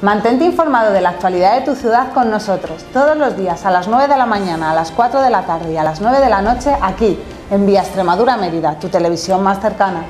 Mantente informado de la actualidad de tu ciudad con nosotros, todos los días a las 9 de la mañana, a las 4 de la tarde y a las 9 de la noche aquí, en Vía Extremadura Mérida, tu televisión más cercana.